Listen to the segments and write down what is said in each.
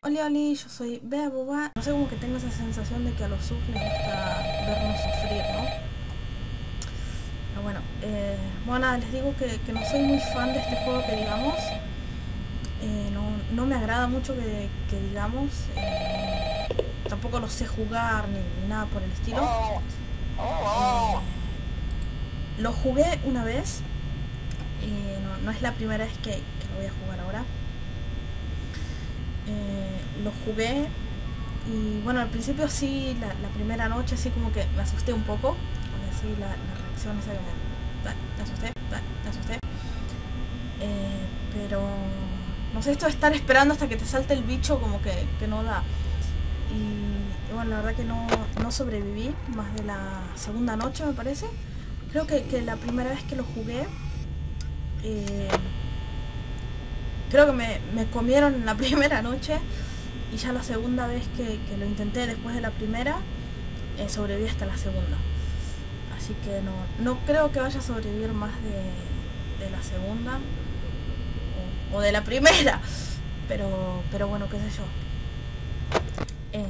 Hola, hola, yo soy Bea Boba. No sé, como que tengo esa sensación de que a los subs les gusta vernos sufrir, ¿no? Pero bueno, eh, bueno, nada, les digo que, que no soy muy fan de este juego que digamos. Eh, no, no me agrada mucho que, que digamos. eh, tampoco lo sé jugar ni, nada por el estilo. Eh, lo jugué una vez. eh, no, es la primera vez que, lo voy a jugar ahora. Eh, lo jugué y bueno, al principio sí, la, primera noche así como que me asusté un poco. Así la, la reacción esa que me, asusté, me asusté. Eh, pero no sé, esto de estar esperando hasta que te salte el bicho como que, que no da. Y, y bueno, la verdad que no, no sobreviví más de la segunda noche me parece. Creo que, que la primera vez que lo jugué, eh, creo que me, me comieron la primera noche y ya la segunda vez que, que lo intenté después de la primera, eh, sobreviví hasta la segunda. Así que no, no creo que vaya a sobrevivir más de, de la segunda o, de la primera. Pero, pero bueno, qué sé yo. Eh,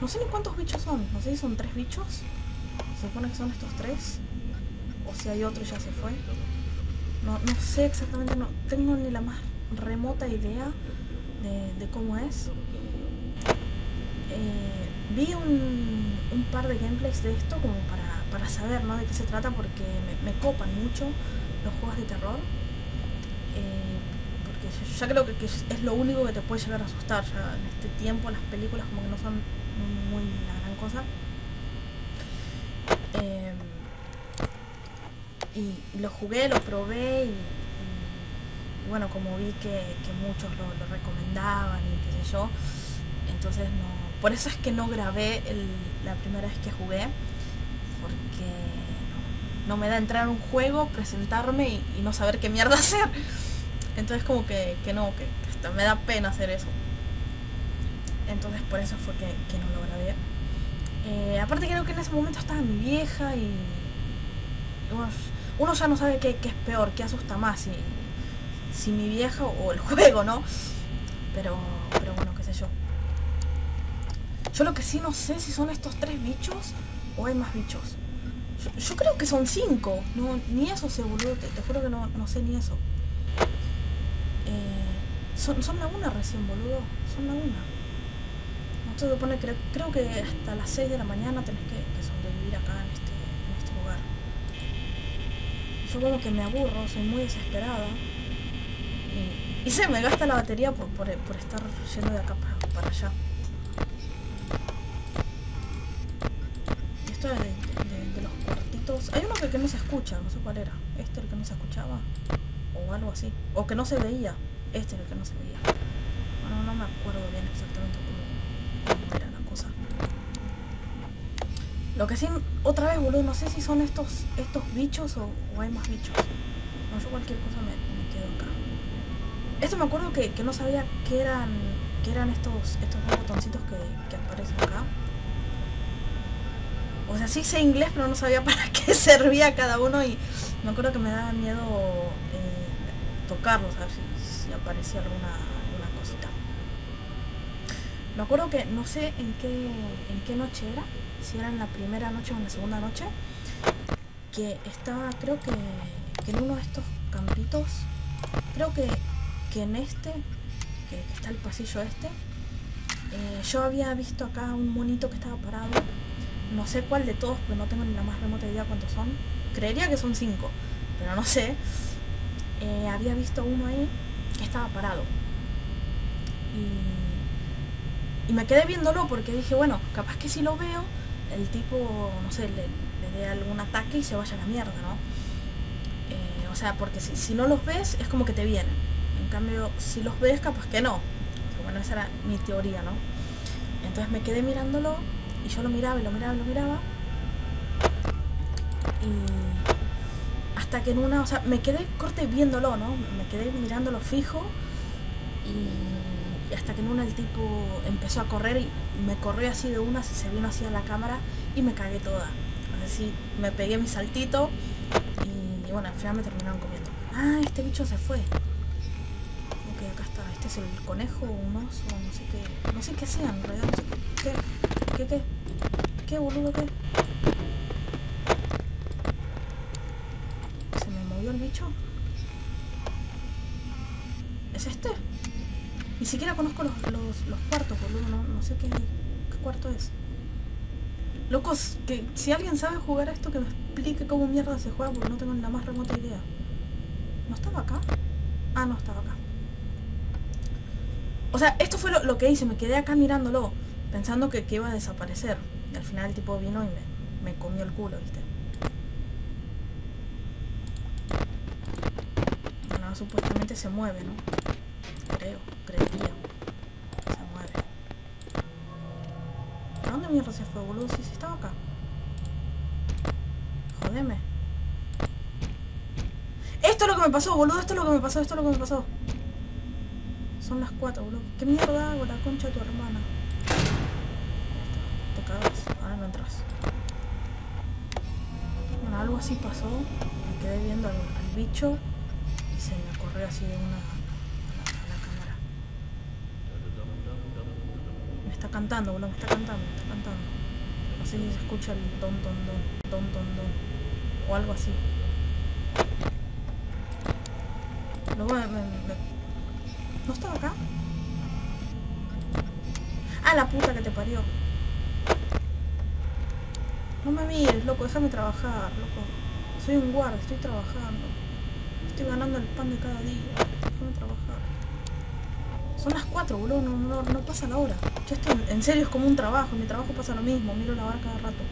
no sé ni cuántos bichos son. No sé si son tres bichos. Se supone que son estos tres. O si hay otro y ya se fue. No, no sé exactamente, no tengo ni la más remota idea de, de cómo es. Eh, vi un, un par de gameplays de esto como para, para saber ¿no? de qué se trata porque me, me copan mucho los juegos de terror. Eh, porque ya creo que, que es lo único que te puede llegar a asustar. En este tiempo las películas como que no son muy la gran cosa. Eh, y, lo jugué, lo probé y, bueno, como vi que, muchos lo, recomendaban y qué sé yo, entonces no, por eso es que no grabé la primera vez que jugué, porque no, me da entrar a un juego, presentarme y, no saber qué mierda hacer. Entonces como que, que no, que, hasta me da pena hacer eso. Entonces por eso fue que no lo grabé. Eh, aparte creo que en ese momento estaba mi vieja y, uno ya no sabe qué, es peor, qué asusta más, si, si mi vieja o el juego, ¿no? Pero, pero bueno, qué sé yo. Yo lo que sí no sé si son estos tres bichos o hay más bichos. Yo, creo que son cinco. No, ni eso boludo. Te, te juro que no, no sé ni eso. Eh, son, son la una recién, boludo. Son la una. Se supone, creo, creo que hasta las 6 de la mañana tenés que, que sobrevivir acá en este, en este lugar. Yo como que me aburro, soy muy desesperada. Y, se me gasta la batería por, por, estar yendo de acá para, para allá. Y esto es de, los cuartitos. Hay uno que, que no se escucha, no sé cuál era. Este el que no se escuchaba. O algo así. O que no se veía. Este el que no se veía. Bueno, no me acuerdo bien exactamente cómo, cómo era la cosa. Lo que sí, otra vez, boludo, no sé si son estos estos bichos o, hay más bichos. No, yo cualquier cosa me, me quedo acá. Esto me acuerdo que, que no sabía que eran que eran estos estos dos botoncitos que, que aparecen acá. O sea, sí sé inglés, pero no sabía para qué servía cada uno y me acuerdo que me daba miedo eh, tocarlos, a ver si, si aparecía alguna. Me acuerdo que no sé en qué, en qué noche era, si era en la primera noche o en la segunda noche, que estaba, creo que, en uno de estos campitos, creo que, que en este, que, está el pasillo este, eh, yo había visto acá un monito que estaba parado, no sé cuál de todos, pero no tengo ni la más remota idea cuántos son, creería que son cinco, pero no sé, Eh, había visto uno ahí que estaba parado. Y me quedé viéndolo porque dije, bueno, capaz que si lo veo, el tipo, no sé, le, dé algún ataque y se vaya a la mierda, ¿no? Eh, o sea, porque si, si no los ves, es como que te vienen. En cambio, si los ves, capaz que no. Bueno, esa era mi teoría, ¿no? Entonces me quedé mirándolo y yo lo miraba y lo miraba y lo miraba. Y hasta que en una, o sea, me quedé corte viéndolo, ¿no? Me quedé mirándolo fijo y, y hasta que en una el tipo empezó a correr y me corrió así de una, se vino así a la cámara y me cagué toda. Así me pegué mi saltito y bueno, al final me terminaron comiendo. Ah, este bicho se fue. Ok, acá está. Este es el conejo o un oso, no sé qué. No sé qué hacían, en realidad no sé qué. ¿Qué? ¿Qué qué? ¿Qué boludo qué? ¿Se me movió el bicho? ¿Es este? Ni siquiera conozco los, los, los cuartos, boludo. No, no sé qué, qué cuarto es. Locos, que si alguien sabe jugar a esto, que me explique cómo mierda se juega, porque no tengo ni la más remota idea. ¿No estaba acá? Ah, no estaba acá. O sea, esto fue lo, lo que hice, me quedé acá mirándolo, pensando que, que, iba a desaparecer. Y al final el tipo vino y me, me comió el culo, ¿viste? Bueno, supuestamente se mueve, ¿no? Creo, creería. Se mueve. ¿A dónde mierda se fue, boludo? Sí, sí estaba acá. Jodeme. Esto es lo que me pasó, boludo. Esto es lo que me pasó, esto es lo que me pasó. Son las 4, boludo. ¿Qué mierda hago? La concha de tu hermana. Te cagas. Ahora no entras. Bueno, algo así pasó. Me quedé viendo al, al bicho y se me corrió así de una a la, cámara. Me está cantando, boludo. Me está cantando, me está cantando. No sé si se escucha el don, don, don, don, don. O algo así. Luego me, me, me ¿No estaba acá? Ah, la puta que te parió. No me mires, loco, déjame trabajar, loco. Soy un guardia, estoy trabajando. Estoy ganando el pan de cada día. Déjame trabajar. Son las 4, boludo, no, no, no pasa la hora. Yo estoy, en serio, es como un trabajo. Mi trabajo pasa lo mismo, miro la hora cada rato.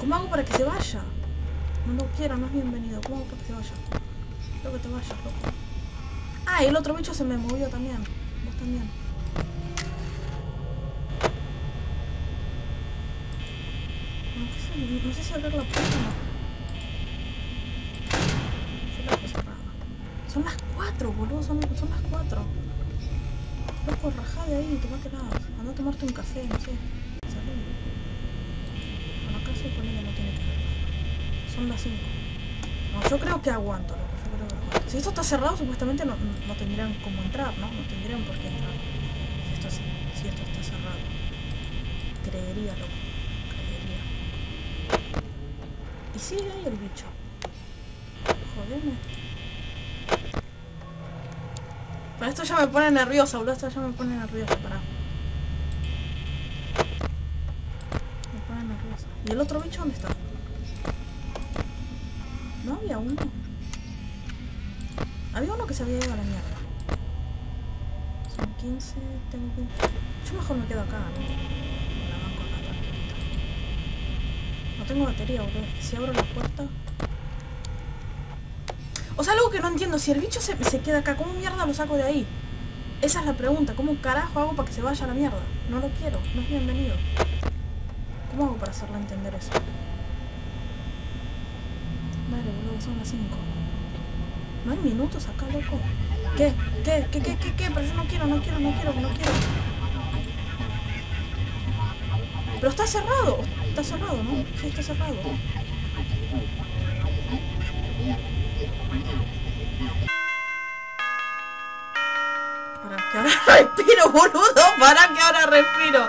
¿Cómo hago para que se vaya? No lo quiero, no es bienvenido. ¿Cómo hago para que se vaya? Quiero que te vayas, loco. Ah, el otro bicho se me movió también. Vos también. No, sé si abrir la puerta o no. Son las 4, boludo. Son, son las 4. Loco, rajá de ahí, tomate nada. Anda a tomarte un café, no sé. Salud. Bueno, acá se pone que no tiene que ver. Son las 5. No, yo creo que aguanto, loco. Yo creo que aguanto. Si esto está cerrado, supuestamente no, no tendrían cómo entrar, ¿no? No tendrían por qué entrar. Si esto, si esto está cerrado. Creería, loco. Creería. Y sigue ahí el bicho. Jodeme. Pero esto ya me pone nerviosa, boludo. Esto ya me pone nerviosa, pará. Me pone nerviosa. ¿Y el otro bicho dónde está? ¿No había uno? Había uno que se había ido a la mierda. Son 15, tengo 15. Yo mejor me quedo acá, ¿no? Me la banco acá. No tengo batería, boludo. Si abro la puerta... O sea, algo que no entiendo. Si el bicho se, se queda acá, ¿cómo mierda lo saco de ahí? Esa es la pregunta. ¿Cómo carajo hago para que se vaya a la mierda? No lo quiero. No es bienvenido. ¿Cómo hago para hacerle entender eso? Vale, boludo, son las 5. No hay minutos acá, loco. ¿Qué? ¿Qué? ¿Qué? ¿Qué? ¿Qué? ¿Qué? Pero yo no quiero, no quiero, no quiero, no quiero. Pero está cerrado. Está cerrado, ¿no? Sí, está cerrado. respiro, boludo. Para que ahora respiro.